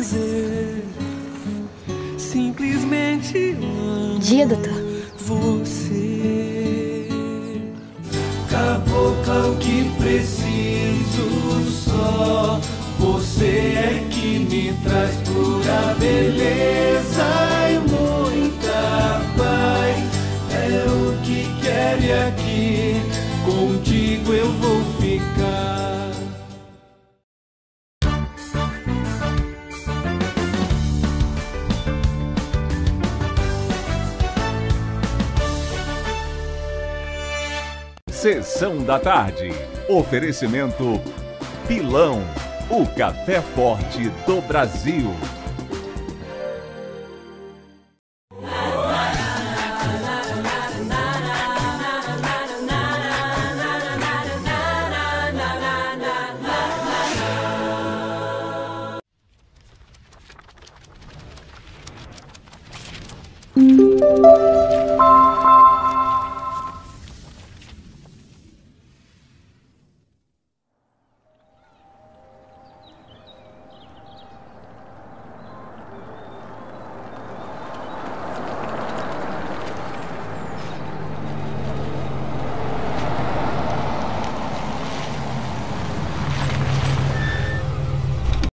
dizer. Simplesmente Dia, doutor. você. Cabocla, o que preciso só. Você é que me traz pura beleza e muita paz. É o que quero aqui contigo eu vou Sessão da tarde. Oferecimento Pilão, o café forte do Brasil.